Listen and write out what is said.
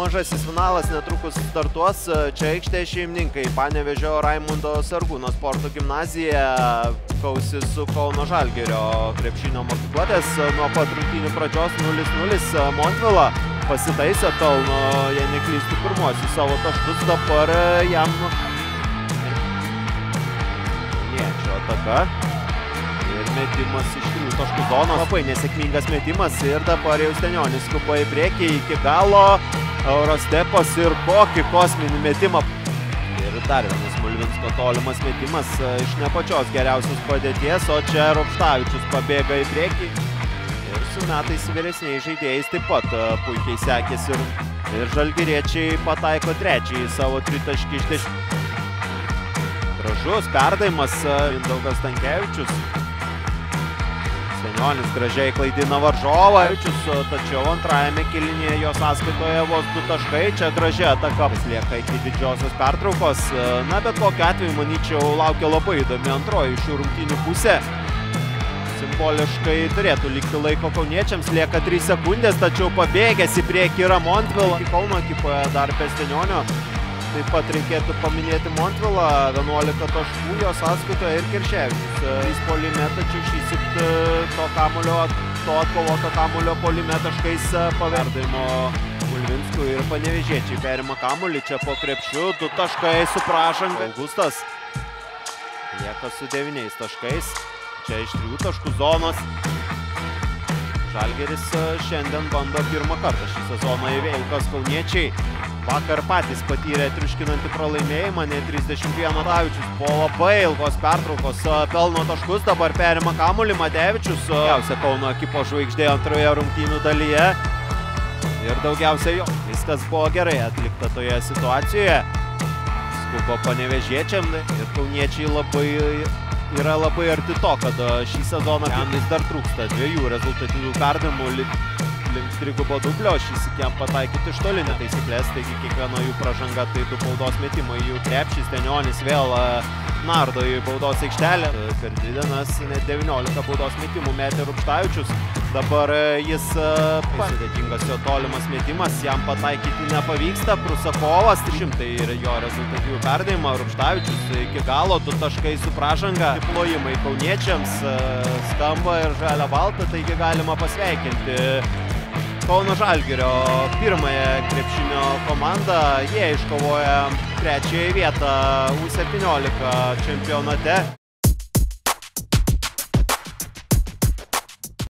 mažasis finalas netrukus startuos. Čia aikštė šeimininkai. Panevežio Raimundo Sargūno sporto gimnazija kausi su Kauno Žalgerio krepšinio mokyklotės. Nuo pat rungtynių pradžios 0-0 Montvila pasitaisė pelno, jei neklystų pirmuosius savo taškus. Dabar jam... Niečio ataka metimas iš trijų taškų zonos. Labai nesėkmingas metimas ir dabar jau Stenionis skuba į priekį iki galo. Eurostepas ir kokį kosminį metimą. Ir dar vienas Mulvinsko tolimas metimas iš ne pačios geriausios padėties, o čia Ropštavičius pabėga į priekį. Ir su metais vyresniais žaidėjais taip pat puikiai sekėsi ir, ir žalgiriečiai pataiko trečiąjį savo tritaškį iš dešimtų. Gražus perdavimas Mindaugas Tankievičius. Senionis gražiai klaidina varžovą, tačiau antrajame kilinėje jo sąskaitoje vos du taškai, čia graži ataka lieka iki didžiosios pertraukos. Na, bet kokiu atveju, manyčiau, laukia labai įdomi antroji šių rungtynių pusė. Simboliškai turėtų likti laiko kauniečiams, lieka 3 sekundės, tačiau pabėgęs į priekį yra Montvil. Kauno ekipoje dar be Stenionio. Taip pat reikėtų paminėti Montvilą, 11 taškų, jo sąskaitoje ir Kirševičius. Jis polime, tačiau šįsit to kamulio, to atkovoto kamulio polime taškais paverdavimo Ulvinskui ir panevežėčiai perima kamulį čia po krepšiu, du taškai su prašanga. Augustas lieka su devyniais taškais, čia iš trijų taškų zonos. Žalgeris šiandien bando pirmą kartą šį sezoną įveikas kauniečiai. Vakar patys patyrė triuškinantį pralaimėjimą, ne 31 Davičius po labai ilgos pertraukos pelno taškus, dabar perima kamulį Matevičius, daugiausia Kauno ekipo žvaigždė antroje rungtynių dalyje. Ir daugiausia jo, viskas buvo gerai atlikta toje situacijoje. Skubo panevežiečiam ir kauniečiai labai yra labai arti to, kad šį sezoną vis dar trūksta dviejų rezultatyvių perdavimų link trigubo dublio, šis jam pataikyti iš toli netaisyklės, taigi kiekviena jų pražanga tai du baudos metimai, jų krepšys, Tenionis vėl nardo į baudos aikštelę. Per dvi dienas net 19 baudos metimų metė Rupštavičius, dabar jis pasidėtingas jo tolimas metimas, jam pataikyti nepavyksta, Prusakovas 300 ir jo rezultatyvų perdavimą, Rupštavičius iki galo, du taškai su pražanga, plojimai kauniečiams skamba ir žalia balta, taigi galima pasveikinti Kauno Žalgirio pirmąją krepšinio komandą. Jie iškovoja trečiąją vietą U17 čempionate.